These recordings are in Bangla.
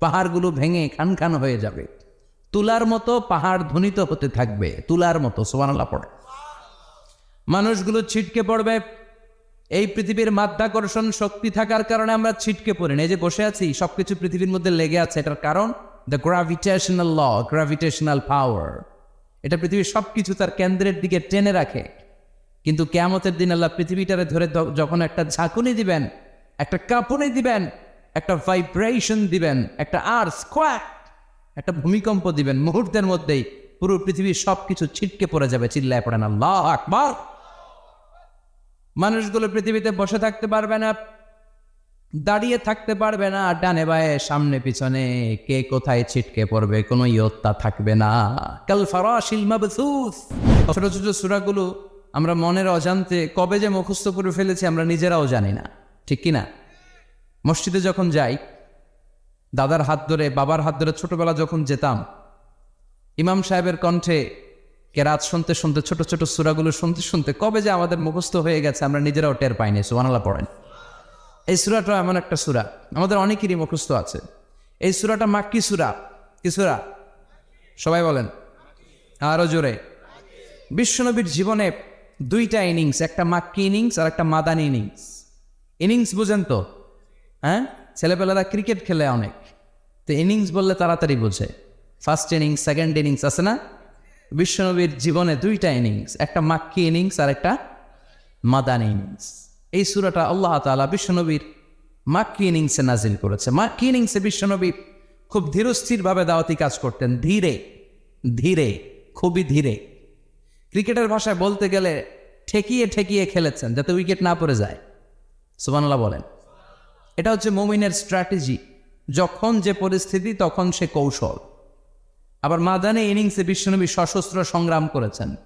পাহাড়গুলো ভেঙে খান খান হয়ে যাবে। তুলার মতো পাহাড় ধ্বনিত হতে থাকবে, তুলার মতো সোমানাল্লাহ পড়ে। মানুষগুলো ছিটকে পড়বে। এই পৃথিবীর মাধ্যাকর্ষণ শক্তি থাকার কারণে আমরা ছিটকে পড়ি না। এই যে বসে আছি, সবকিছু পৃথিবীর মধ্যে লেগে আছে। এটার কারণ the gravitational law gravitational power এটা পৃথিবীর সবকিছু তার কেন্দ্রের দিকে টেনে রাখে। কিন্তু কেয়ামতের দিন আল্লাহ পৃথিবীটারে ধরে যখন একটা ঝাঁকুনি দিবেন, একটা কাঁপুনি দিবেন একটা ভাইব্রেশন দিবেন, একটা আর স্কোয়াক একটা ভূমিকম্প দিবেন মুহূর্তের মধ্যেই। পুরো পৃথিবীর সবকিছু ছিটকে পড়ে যাবে, চিল্লায় পড়েন আল্লাহ আকবার। মানুষগুলো পৃথিবীতে বসে থাকতে পারবে না, দাঁড়িয়ে থাকতে পারবে না, ডানে বায়ে, সামনে পিছনে। কে কোথায় ছিটকে পড়বে, কোনো ইয়ত্তা থাকবে না। কাল ফারাশিল মাবসুস। ছোট ছোট সূরাগুলো আমরা মনের অজান্তে কবে যে মুখস্থ করে ফেলেছি আমরা নিজেরাও জানি না। ঠিক কি না? মসজিদে যখন যাই, দাদার হাত ধরে, বাবার হাত ধরে ছোটবেলা যখন যেতাম, ইমাম সাহেবের কণ্ঠে কেরাত শুনতে শুনতে, ছোট ছোট সূরাগুলো শুনতে শুনতে, কবে যে আমাদের মুখস্থ হয়ে গেছে, আমরা নিজেরাও টের পাইনি, সুবহানাল্লাহ পড়েন। এই সুরাটা এমন একটা সুরা, আমাদের অনেকেরই মুখস্থ আছে। এই সুরাটা মাক্কি সুরা, কি সুরা? সবাই বলেন। আরও জোরে। বিশ্বনবীর জীবনে দুইটা ইনিংস, একটা মাক্কি ইনিংস আর একটা মাদানি ইনিংস। ইনিংস বুঝেন তো হ্যাঁ? ছেলেপেলেরা ক্রিকেট খেলে অনেক। তো ইনিংস বললে তাড়াতাড়ি বোঝে। ফার্স্ট ইনিংস সেকেন্ড ইনিংস আছে না? বিশ্বনবীর জীবনে দুইটা ইনিংস একটা মাক্কি ইনিংস আর একটা মাদানি ইনিংস এই সুরাটা আল্লাহ তাআলা বিশ্বনবীর মাক্কি ইনিংসে নাজিল করেছে। মাক্কি ইনিংসে বিশ্বনবী খুব ধীরস্থিরভাবে দাওয়াতি কাজ করতেন। ধীরে ধীরে, খুবই ধীরে। ক্রিকেটের ভাষায় বলতে গেলে ঠেকিয়ে ঠেকিয়ে খেলেছেন যাতে উইকেট না পড়ে যায়। সুবানাল্লাহ বলেন। এটা হচ্ছে মমিনের স্ট্র্যাটেজি। যখন যে পরিস্থিতি, তখন সে কৌশল। আবার মাদানে ইনিংসে বিশ্বনবী সশস্ত্র সংগ্রাম করেছেন।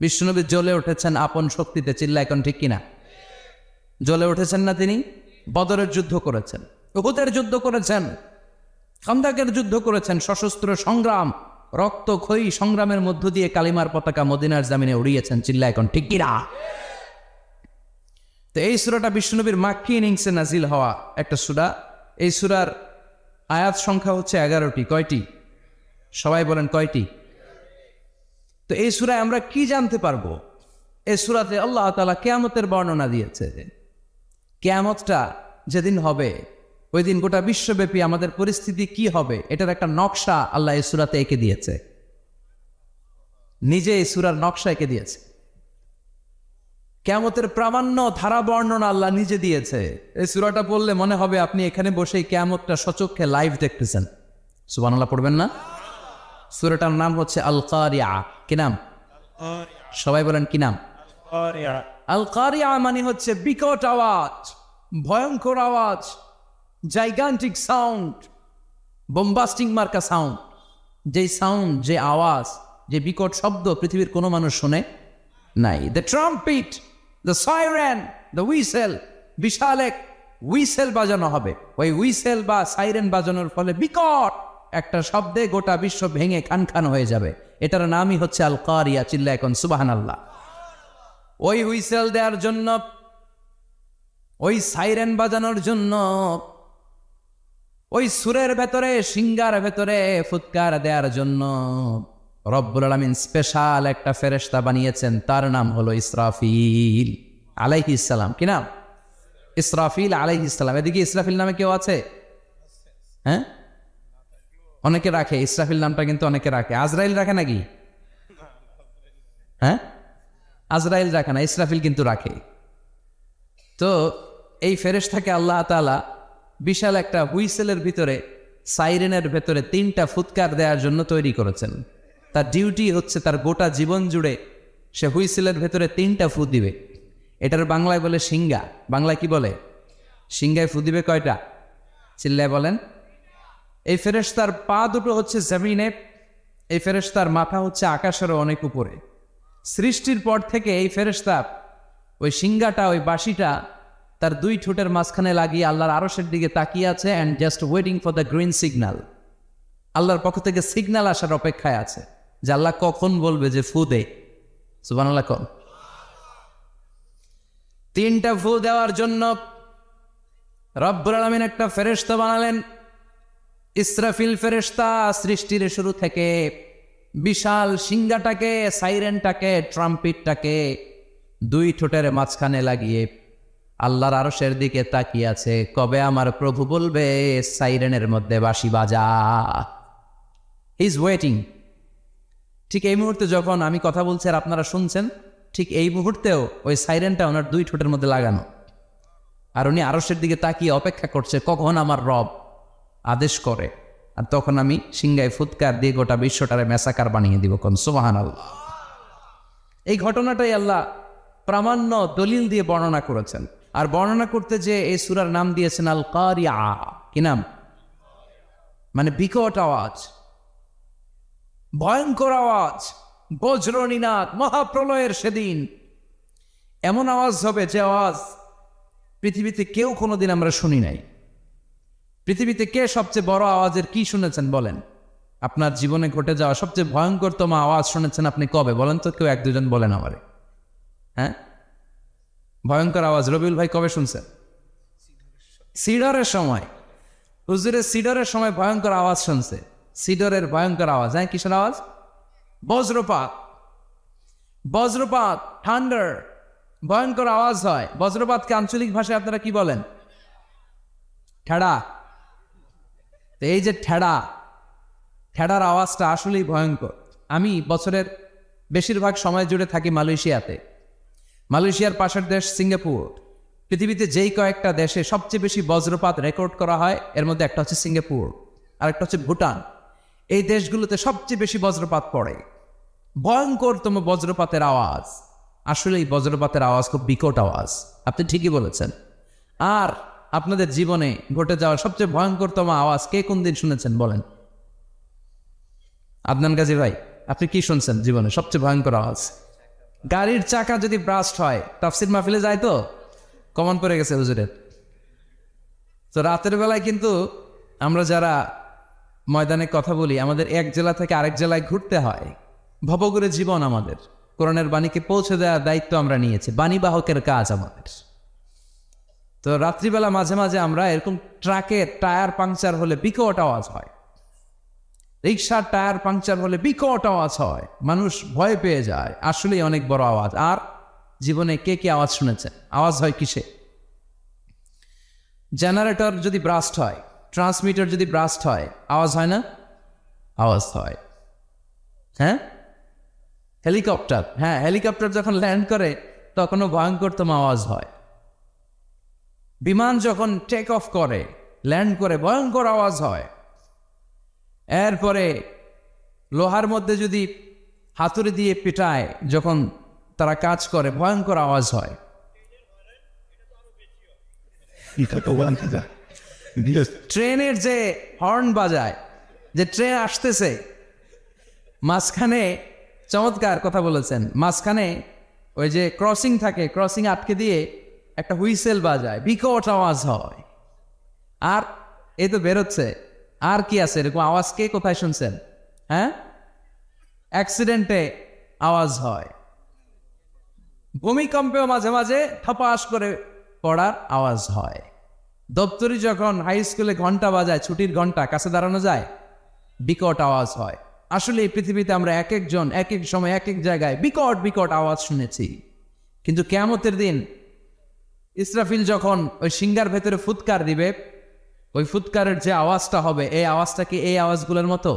বিশ্বনবী জ্বলে উঠেছেন আপন শক্তিতে চিল্লা এখন ঠিক কিনা? জ্বলে উঠেছেন না তিনি? বদরের যুদ্ধ করেছেন। উহুদের যুদ্ধ করেছেন। খন্দাকের যুদ্ধ করেছেন। সশস্ত্র সংগ্রাম রক্তক্ষয়ী সংগ্রামের মধ্য দিয়ে কালিমার পতাকা মদিনার জামিনে উড়িয়েছেন চিল্লা এখন ঠিক কিনা? তো এই সুরাটা বিষ্ণুনবীর মাক্কি ইনিংসে নাজিল হওয়া একটা সুরা। এই সুরার আয়াত সংখ্যা হচ্ছে এগারোটি। কয়টি? সবাই বলেন কয়টি? তো এই সুরায় আমরা কি জানতে পারব? এই সুরাতে আল্লাহ তালা কেয়ামতের বর্ণনা দিয়েছে কেয়ামতটা যেদিন হবে, ওই দিন গোটা বিশ্বব্যাপী আমাদের পরিস্থিতি কি হবে, এটার একটা নকশা আল্লাহ এই সুরাতে এঁকে দিয়েছে। নিজে এই সুরার নকশা এঁকে দিয়েছে। কেয়ামতের প্রামাণ্য ধারা বর্ণনা আল্লাহ নিজে দিয়েছে। এই সুরাটা পড়লে মনে হবে আপনি এখানে বসেই ক্যামতটা সচক্ষে লাইভ দেখতেছেন। সুবানাল্লাহ পড়বেন না? সুরাটার নাম হচ্ছে আল কারিয়া কি নাম? সবাই বলেন কি নাম? আল কারিয়া মানে হচ্ছে বিকট আওয়াজ ভয়ঙ্কর আওয়াজ জাইগান্টিক সাউন্ড বোম্বাস্টিং মার্কা সাউন্ড যে সাউন্ড যে আওয়াজ যে বিকট শব্দ পৃথিবীর কোনো মানুষ শোনে নাই। The trumpet the siren the whistle বিশাল এক উইসেল বাজানো হবে। ওই উইসেল বা সাইরেন বাজানোর ফলে বিকট একটা শব্দে গোটা বিশ্ব ভেঙে খান খান হয়ে যাবে। এটার নামই হচ্ছে আল কারিয়া চিল্লা এখন সুবাহান আল্লাহ ওই হুইসেল দেওয়ার জন্য, ওই সাইরেন বাজানোর জন্য, ওই সুরের ভেতরে, সিঙ্গার ভেতরে ফুৎকার দেওয়ার জন্য রব্বুল আলমিন স্পেশাল একটা ফেরেস্তা বানিয়েছেন, তার নাম হলো ইসরাফিল আলাইহি ইসলাম কি নাম? ইসরাফিল আলাইহি ইসলাম এদিকে ইসরাফিল নামে কেউ আছে? হ্যাঁ? অনেকে রাখে, ইসরাফিল নামটা কিন্তু অনেকে রাখে। আজরাইল রাখে নাকি? হ্যাঁ? আজরাইল রাখে না, ইসরাফিল কিন্তু রাখে। তো এই ফেরেশতাকে আল্লাহ তাআলা বিশাল একটা হুইসেলের ভিতরে, সাইরেনের ভেতরে তিনটা ফুৎকার দেওয়ার জন্য তৈরি করেছেন। তার ডিউটি হচ্ছে তার গোটা জীবন জুড়ে সে হুইসেলের ভেতরে তিনটা ফু দিবে। এটার বাংলায় বলে সিঙ্গা বাংলায় কি বলে? সিঙ্গায় ফু দিবে কয়টা? চিল্লায় বলেন। এই ফেরেশতার পা দুটো হচ্ছে জমিনে, এই ফেরেশতার মাথা হচ্ছে আকাশেরও অনেক উপরে। সৃষ্টির পর থেকে এই ফেরেশতা ওই সিঙ্গাটা ওই বাঁশিটা তার দুই ঠোঁটের মাঝখানে লাগিয়ে আল্লাহর আরসের দিকে তাকিয়ে আছে and just waiting for the green signal আল্লাহর পক্ষ থেকে সিগনাল আসার অপেক্ষায় আছে। যে আল্লাহ কখন বলবে যে ফু দে? সুবান কন। তিনটা ফু দেওয়ার জন্য রব্বুল আলমিন একটা ফেরেশতা বানালেন। ইসরাফিল ফেরেশতা সৃষ্টির শুরু থেকে বিশাল সিংহাটাকে, সাইরেনটাকে, ট্রাম্পিটটাকে দুই ঠোঁটের মাঝখানে লাগিয়ে আল্লাহর আরশের দিকে তাকিয়ে আছে। কবে আমার প্রভু বলবে, সাইরেনের মধ্যে বাঁশি বাজা। ইজ ওয়েটিং ঠিক এই মুহূর্তে যখন আমি কথা বলছি আর আপনারা শুনছেন, ঠিক এই মুহূর্তেও ওই সাইরেনটা ওনার দুই ঠোঁটের মধ্যে লাগানো। আর উনি আরসের দিকে তাকিয়ে অপেক্ষা করছে, কখন আমার রব আদেশ করে? আর তখন আমি সিংগায় ফুৎকার দিয়ে গোটা বিশ্বটারে মেসাকার বানিয়ে দিব কোন সুবাহান আল্লাহ এই ঘটনাটাই আল্লাহ প্রামাণ্য দলিল দিয়ে বর্ণনা করেছেন। আর বর্ণনা করতে যে এই সুরার নাম দিয়েছেন আল কারিয়া কি নাম? মানে বিকট আওয়াজ। ভয়ঙ্কর আওয়াজ বজ্রনীনাথ মহাপ্রলয়ের সেদিন। এমন আওয়াজ হবে যে আওয়াজ পৃথিবীতে কেউ কোনোদিন আমরা শুনি নাই। পৃথিবীতে কে সবচেয়ে বড় আওয়াজের কি শুনেছেন বলেন? আপনার জীবনে ঘটে যাওয়া সবচেয়ে ভয়ঙ্করতম আওয়াজ শুনেছেন আপনি কবে? বলেন তো কেউ এক দুজন বলেন আমারে। হ্যাঁ? ভয়ঙ্কর আওয়াজ। রবিউল ভাই কবে শুনছেন? সিডরের সময়। হুজুরের সিডরের সময় ভয়ঙ্কর আওয়াজ শুনছে। সিডরের ভয়ঙ্কর আওয়াজ। হ্যাঁ কিসের আওয়াজ? বজ্রপাত। বজ্রপাত ঠান্ডার ভয়ঙ্কর আওয়াজ হয়। বজ্রপাতকে আঞ্চলিক ভাষায় আপনারা কি বলেন? ঠেড়া। তো এই যে ঠেড়া, ঠেড়ার আওয়াজটা আসলেই ভয়ঙ্কর। আমি বছরের বেশিরভাগ সময় জুড়ে থাকি মালয়েশিয়াতে। মালয়েশিয়ার পাশের দেশ সিঙ্গাপুর। পৃথিবীতে যেই কয়েকটা দেশে সবচেয়ে বেশি বজ্রপাত রেকর্ড করা হয়, এর মধ্যে একটা হচ্ছে সিঙ্গাপুর আর একটা হচ্ছে ভুটান। এই দেশগুলোতে সবচেয়ে বেশি বজ্রপাত পড়ে। ভয়ঙ্করতম বজ্রপাতের আওয়াজ। আসলে এই বজ্রপাতের আওয়াজ খুব বিকট আওয়াজ। আপনি ঠিকই বলেছেন। আর আপনাদের জীবনে ঘটে যাওয়া সবচেয়ে ভয়ঙ্করতম আওয়াজ কে কোন দিন শুনেছেন বলেন? আদনান গাজী ভাই, আপনি কি শুনছেন জীবনে সবচেয়ে ভয়ঙ্কর আওয়াজ? গাড়ির চাকা যদি ব্রাস্ট হয়, তাফসির মাহফিলে যায় তো? কমন পড়ে গেছে হুজুরের। তো রাতের বেলায় কিন্তু আমরা যারা ময়দানে কথা বলি, আমাদের এক জেলা থেকে আরেক জেলায় ঘুরতে হয়। ভবগুরে জীবন আমাদের। কোরআনের বাণীকে পৌঁছে দেওয়ার দায়িত্ব আমরা নিয়েছি। বাণীবাহকের কাজ আমাদের। তো রাত্রিবেলা মাঝে মাঝে আমরা এরকম ট্রাকের টায়ার পাংচার হলে বিকট আওয়াজ হয়। রিক্সার টায়ার পাংচার হলে বিকট আওয়াজ হয়। মানুষ ভয় পেয়ে যায়। আসলেই অনেক বড় আওয়াজ। আর জীবনে কে কে আওয়াজ শুনেছে আওয়াজ হয় কিসে? জেনারেটর যদি ব্রাস্ট হয় ট্রান্সমিটার যদি ব্রাস্ট হয় আওয়াজ হয় না? আওয়াজ হয়। হ্যাঁ? হেলিকপ্টার হ্যাঁ হেলিকপ্টার যখন ল্যান্ড করে তখনও ভয়ঙ্করতম আওয়াজ হয়। বিমান যখন টেক অফ করে ল্যান্ড করে ভয়ঙ্কর আওয়াজ হয়। এরপরে লোহার মধ্যে যদি হাতুড়ি দিয়ে পিটায় যখন তারা কাজ করে ভয়ঙ্কর আওয়াজ হয়। ট্রেনের যে হর্ন বাজায়, যে ট্রেন আসতেছে, মাঝখানে চমৎকার কথা বলেছেন, মাঝখানে ওই যে ক্রসিং থাকে ক্রসিং আটকে দিয়ে একটা হুইসেল বাজায়, বিকট আওয়াজ হয়। আর এই তো বেরোচ্ছে, আর কি আছে? এরকম আওয়াজ কে কোথায় শুনছেন? হ্যাঁ? অ্যাক্সিডেন্টে আওয়াজ হয়। ভূমিকম্পেও মাঝে মাঝে থপাস করে পড়ার আওয়াজ হয়। দপ্তরি যখন হাই স্কুলে ঘণ্টা বাজায়, ছুটির ঘণ্টা, কাছে দাঁড়ানো যায়, বিকট আওয়াজ হয়। আসলে এই পৃথিবীতে আমরা এক একজন, এক এক সময়, এক এক জায়গায় বিকট বিকট আওয়াজ শুনেছি। কিন্তু কেমতের দিন, ইসরাফিল যখন ওই সিঙ্গার ভেতরে ফুৎকার দিবে, ওই ফুৎকারের যে আওয়াজটা হবে, এই আওয়াজটা কি এই আওয়াজগুলোর মতো?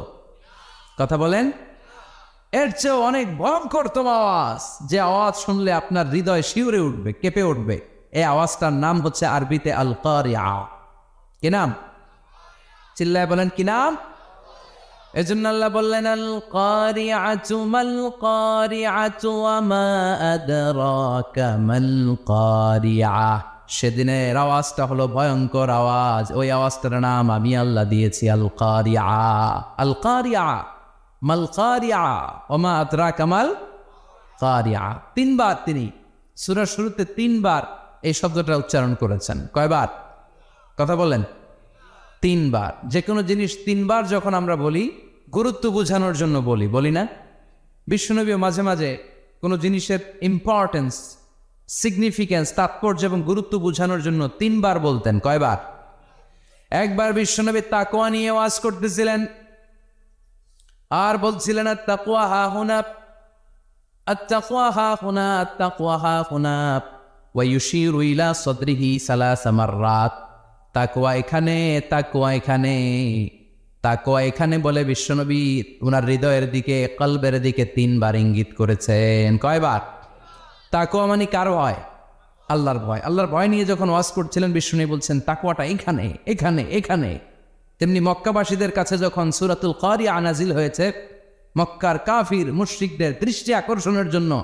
কথা বলেন। এর চেয়েও অনেক ভয়ঙ্করতম আওয়াজ, যে আওয়াজ শুনলে আপনার হৃদয় শিউরে উঠবে, কেঁপে উঠবে। এই আওয়াজটার নাম হচ্ছে আরবিতে আল কারিয়া কি নাম? চিল্লায় বলেন, কি নাম? এজন্য আল্লাহ বললেন আল কারিআতু মাল কারিআতু ওয়া মা আদরাকা সেদিনের আওয়াজটা হলো ভয়ঙ্কর আওয়াজ। ওই আওয়াজটার নাম আমি আল্লাহ দিয়েছি আল কারিয়া আল কারিয়া মাল কারিয়া ওমা আতরা কামাল কারিয়া তিনবার তিনি, সুরার শুরুতে তিনবার এই শব্দটা উচ্চারণ করেছেন। কয়বার? কথা বলেন তিনবার। যে কোনো জিনিস তিনবার যখন আমরা বলি, গুরুত্ব বোঝানোর জন্য বলি বলি না? বিশ্বনবীও মাঝে মাঝে কোনো জিনিসের ইম্পর্টেন্স সিগনিফিক্যান্স তাৎপর্য এবং গুরুত্ব বোঝানোর জন্য তিনবার বলতেন। কয়বার? একবার বিশ্বনবী তাকোয়া নিয়ে ওয়াজ করতেছিলেন। আর বলছিলেন আর তাকোয়া হা হুনাপ আর তাকোয়া হা হোনা আর তাকোয়া হা হুনাপ ওয়াইশির উইলা সদরিহি সালা সামারাত তাকোয়া এখানে তাকোয়া এখানে। তাকোয়া এখানে বলে বিশ্বনবী ওনার হৃদয়ের দিকে, কলবের দিকে তিনবার ইঙ্গিত করেছেন। কয়বার? তাকোয়া মানে কার ভয়? আল্লাহর ভয়। আল্লাহর ভয় নিয়ে যখন ওয়াজ করছিলেন বিষ্ণু বলছেন তাকোয়াটা এখানে এখানে এখানে। তেমনি মক্কাবাসীদের কাছে যখন সুরাতুল কারিয়া আনাজিল হয়েছে, মক্কার কাফির, মুশ্রিকদের দৃষ্টি আকর্ষণের জন্য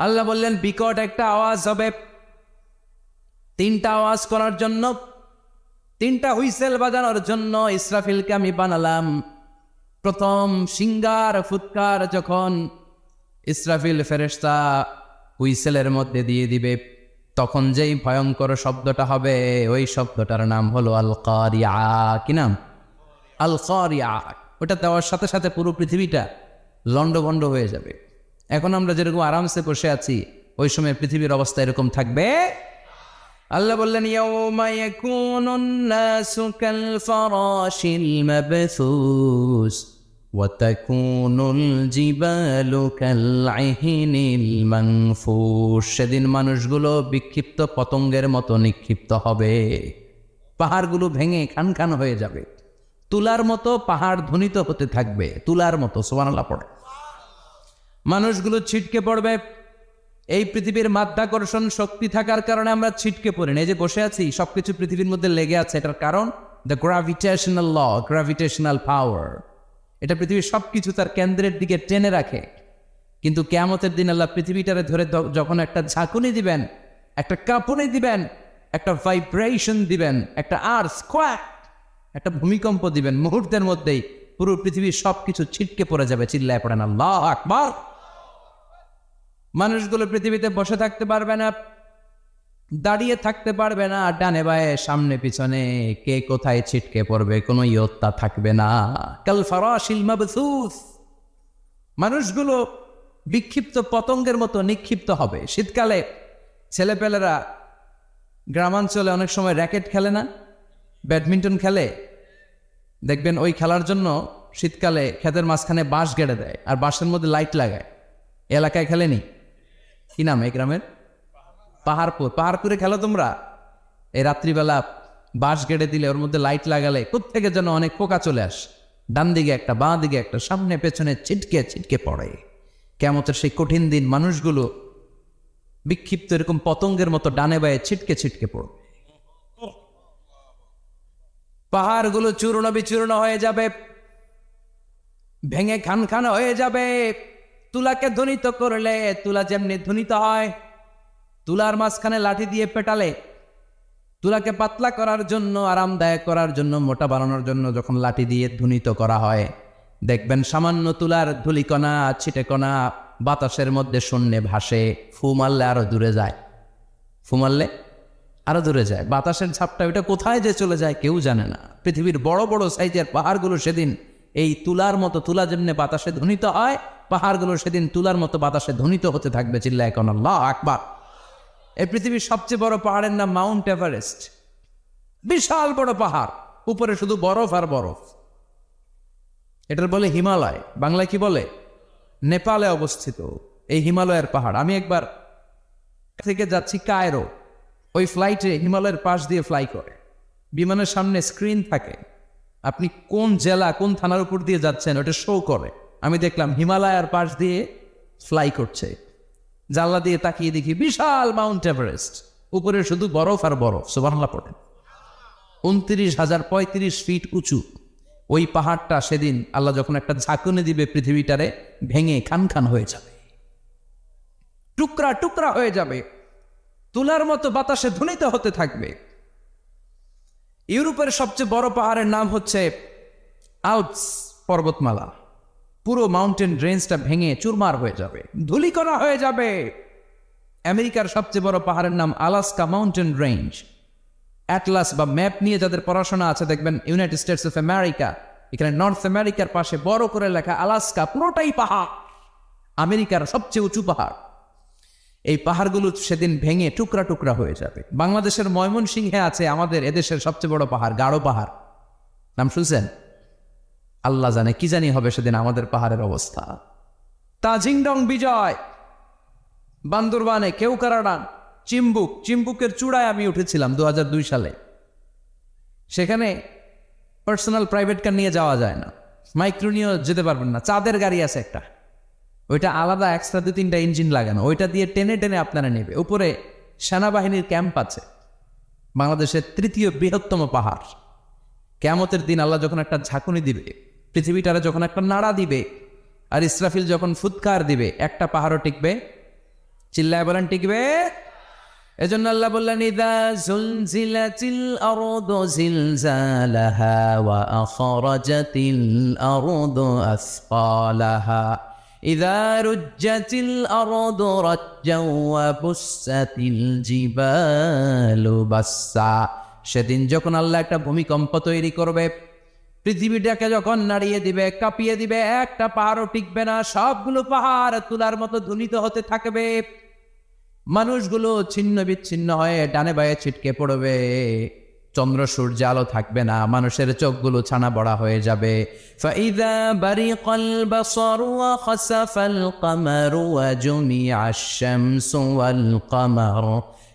আল্লাহ বললেন, বিকট একটা আওয়াজ হবে। তিনটা আওয়াজ করার জন্য, তিনটা হুইসেল বাজানোর জন্য ইসরাফিলকে আমি বানালাম। প্রথম সিঙ্গার, ফুৎকার যখন ইসরাফিল ফেরেশতা হুইসেলের মধ্যে দিয়ে দিবে, তখন যেই ভয়ঙ্কর শব্দটা হবে, ওই শব্দটার নাম হলো আল কারিয়া কি নাম? আল কারিয়া ওটা দেওয়ার সাথে সাথে পুরো পৃথিবীটা লন্ডভন্ড হয়ে যাবে। এখন আমরা যেরকম আরামসে বসে আছি, ওই সময় পৃথিবীর অবস্থা এরকম থাকবে? আল্লাহ বললেন সেদিন মানুষগুলো বিক্ষিপ্ত পতঙ্গের মতো নিক্ষিপ্ত হবে। পাহাড়গুলো ভেঙে খান খান হয়ে যাবে। তুলার মতো পাহাড় ধ্বনিত হতে থাকবে। তুলার মতো সোমানালা পড়ে। মানুষগুলো ছিটকে পড়বে। এই পৃথিবীর মাধ্যাকর্ষণ শক্তি থাকার কারণে আমরা ছিটকে পড়ি না। এই যে বসে আছি, সবকিছু পৃথিবীর মধ্যে লেগে আছে। এটার কারণ the gravitational law gravitational power এটা পৃথিবীর সবকিছু তার কেন্দ্রের দিকে টেনে রাখে। কিন্তু কেয়ামতের দিন আল্লাহ পৃথিবীটারে ধরে যখন একটা ঝাঁকুনি দিবেন, একটা কাঁপুনি দিবেন, একটা ভাইব্রেশন দিবেন, একটা আর স্কোয়াক একটা ভূমিকম্প দিবেন, মুহূর্তের মধ্যেই পুরো পৃথিবীর সবকিছু ছিটকে পড়ে যাবে, চিল্লায় পড়েন আল্লাহ আকবার। মানুষগুলো পৃথিবীতে বসে থাকতে পারবে না, দাঁড়িয়ে থাকতে পারবে না, ডানে বায়ে, সামনে পিছনে, কে কোথায় ছিটকে পড়বে, কোনো ইয়ত্তা থাকবে না। কাল ফরাশিল মাবসুস। মানুষগুলো বিক্ষিপ্ত পতঙ্গের মতো নিক্ষিপ্ত হবে। শীতকালে ছেলেপেলেরা গ্রামাঞ্চলে অনেক সময় র্যাকেট খেলে না, ব্যাডমিন্টন খেলে। দেখবেন ওই খেলার জন্য শীতকালে ক্ষেতের মাঝখানে বাঁশ গেড়ে দেয়, আর বাঁশের মধ্যে লাইট লাগায়। এলাকায় খেলেনি। কি নাম এই গ্রামের? পাহাড়পুর। পাহাড়পুরে খেলো তোমরা? এই রাত্রিবেলা বাঁশ গেড়ে দিলে, ওর মধ্যে লাইট লাগালে কোত্থেকে যেন অনেক পোকা চলে আসে। ডান দিকে একটা, বাঁ দিকে একটা, সামনে পেছনে ছিটকে ছিটকে পড়ে। কেমতের সেই কঠিন দিন মানুষগুলো বিক্ষিপ্ত এরকম পতঙ্গের মতো ডানে বায়ে ছিটকে ছিটকে পড়বে। পাহাড়গুলো চূর্ণ বিচূর্ণ হয়ে যাবে, ভেঙে খান খান হয়ে যাবে। তুলাকে ধ্বনিত করলে তুলা যেমনি ধ্বনিত হয়, তুলার মাঝখানে লাঠি দিয়ে পেটালে তুলাকে পাতলা করার জন্য, আরামদায়ক করার জন্য, মোটা বানানোর জন্য যখন লাঠি দিয়ে ধ্বনিত করা হয়, দেখবেন সামান্য তুলার ধুলিকণা, ছিটেকণা বাতাসের মধ্যে শূন্যে ভাসে, ফু মারলে আরও দূরে যায়। ফু মারলে আরও দূরে যায়। বাতাসের ছাপটা ওইটা কোথায় যে চলে যায় কেউ জানে না। পৃথিবীর বড় বড় সাইজের পাহাড়গুলো সেদিন এই তুলার মতো, তুলা যেমনি বাতাসে ধ্বনিত হয় পাহাড়গুলো সেদিন তুলার মতো বাতাসে ধ্বনিত হতে থাকবে চিল্লা এখন আল্লাহ আকবার। এই পৃথিবীর সবচেয়ে বড় পাহাড়ের নাম মাউন্ট এভারেস্ট। বিশাল বড় পাহাড়, উপরে শুধু বরফ আর বরফ। এটার বলে হিমালয়, বাংলায় কি বলে? নেপালে অবস্থিত এই হিমালয়ের পাহাড়। আমি একবার থেকে যাচ্ছি কায়রো, ওই ফ্লাইটে হিমালয়ের পাশ দিয়ে ফ্লাই করে। বিমানের সামনে স্ক্রিন থাকে। আপনি কোন জেলা, কোন থানার উপর দিয়ে যাচ্ছেন, ওটা শো করে। আমি দেখলাম হিমালয়ের পাশ দিয়ে ফ্লাই করছে। জানলা দিয়ে তাকিয়ে দেখি বিশাল মাউন্ট এভারেস্ট। উপরে শুধু বরফ আর বরফ সুবাংলা পড়েন। উনত্রিশ হাজার পঁয়ত্রিশ ফিট উঁচু। ওই পাহাড়টা সেদিন আল্লাহ যখন একটা ঝাঁকুনি দিবে পৃথিবীটারে, ভেঙে খান খান হয়ে যাবে। টুকরা টুকরা হয়ে যাবে। তুলার মতো বাতাসে ধ্বনিত হতে থাকবে। ইউরোপের সবচেয়ে বড় পাহাড়ের নাম হচ্ছে আলপস পর্বতমালা। পুরো মাউন্টেন রেঞ্জটা ভেঙে চুরমার হয়ে যাবে, ধুলিকণা হয়ে যাবে। আমেরিকার সবচেয়ে বড় পাহাড়ের নাম আলাস্কা মাউন্টেন রেঞ্জ অ্যাটলাস বা ম্যাপ নিয়ে যাদের পড়াশোনা আছে, দেখবেন ইউনাইটেড স্টেটস অফ আমেরিকা এখানে নর্থ আমেরিকার পাশে বড় করে লেখা আলাস্কা পুরোটাই পাহাড়। আমেরিকার সবচেয়ে উঁচু পাহাড়। এই পাহাড়গুলো সেদিন ভেঙে টুকরা টুকরা হয়ে যাবে। বাংলাদেশের ময়মনসিংহে আছে আমাদের এদেশের সবচেয়ে বড় পাহাড় গাঢ় পাহাড়। নাম শুনছেন? আল্লাহ জানে, কি জানি হবে সেদিন আমাদের পাহাড়ের অবস্থা। তাজিংডং বিজয়, বান্দরবানে কেউ কারাডান চিম্বুক, চিম্বুকের চূড়ায় আমি উঠেছিলাম দু দুই সালে। সেখানে পার্সোনাল প্রাইভেট কার নিয়ে যাওয়া যায় না। মাইক্রো নিয়েও যেতে পারবেন না, চাঁদের গাড়ি আছে একটা। ওইটা আলাদা এক্সট্রা দু তিনটা ইঞ্জিন লাগানো। ওইটা দিয়ে টেনে টেনে আপনারা নেবে। উপরে সেনাবাহিনীর ক্যাম্প আছে। বাংলাদেশের তৃতীয় বৃহত্তম পাহাড়। কেমতের দিন আল্লাহ যখন একটা ঝাঁকুনি দিবে পৃথিবীটারে যখন একটা নাড়া দিবে আর ইসরাফিল যখন ফুৎকার দিবে, একটা পাহাড়ও টিকবে, চিল্লায় বলেন টিকবে। এজন্য আল্লাহ বললেন সেদিন যখন আল্লাহ একটা ভূমিকম্প তৈরি করবে পৃথিবীটাকে যখন নাড়িয়ে দিবে, কাঁপিয়ে দিবে, একটা পাহাড়ও টিকবে না, সবগুলো পাহাড় তুলার মতো ধুলিত হতে থাকবে। মানুষগুলো ছিন্ন বিচ্ছিন্ন হয়ে ডানে বায়ে ছিটকে পড়বে। চন্দ্র সূর্য আলো থাকবে না, মানুষের চোখগুলো ছানা বড়া হয়ে যাবে। ফাইদা সরুয়া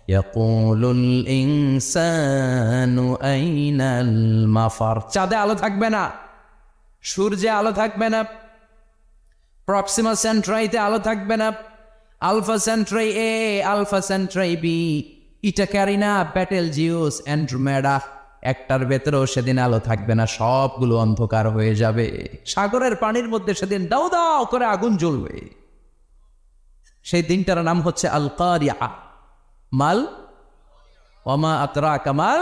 يقول الإنسان أين المفر চাঁদে আলো থাকবে না সূর্যে আলো থাকবে না প্রক্সিমা সেন্ট্রাইতে আলো থাকবে না Alpha Centauri A Alpha Centauri B Eta Carinae Betelgeuse Andromeda একটার ভেতরেও সেদিন আলো থাকবে না সবগুলো অন্ধকার হয়ে যাবে সাগরের পানির মধ্যে সেদিন দাও দাও করে আগুন জ্বলবে সেই দিনটার নাম হচ্ছে আল কারিয়া মাল ওমা আতরা কামাল